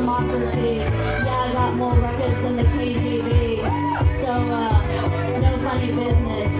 democracy. Yeah, I got more records than the KGB. So, uh, no funny business.